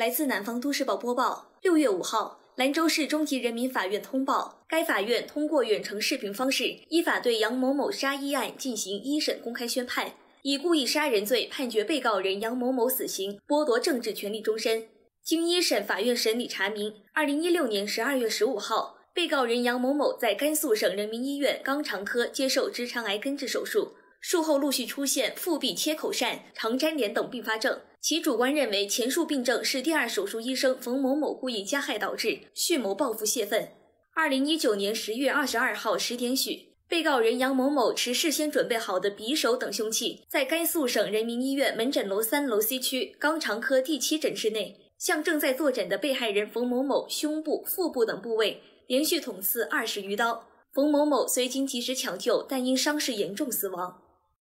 来自南方都市报播报，六月五号，兰州市中级人民法院通报，该法院通过远程视频方式，依法对杨某某杀医案进行一审公开宣判，以故意杀人罪判决被告人杨某某死刑，剥夺政治权利终身。经一审法院审理查明，二零一六年十二月十五号，被告人杨某某在甘肃省人民医院肛肠科接受直肠癌根治手术。术后陆续出现腹壁切口疝、肠粘连等并发症，其主观认为前述病症是第二手术医生冯某某故意加害导致，蓄谋报复泄愤。二零一九年十月二十二号十点许，被告人杨某某持事先准备好的匕首等凶器，在甘肃省人民医院门诊楼三楼 C 区肛肠科第七诊室内，向正在坐诊的被害人冯某某胸部、腹部等部位连续捅刺二十余刀。冯某某虽经及时抢救，但因伤势严重死亡。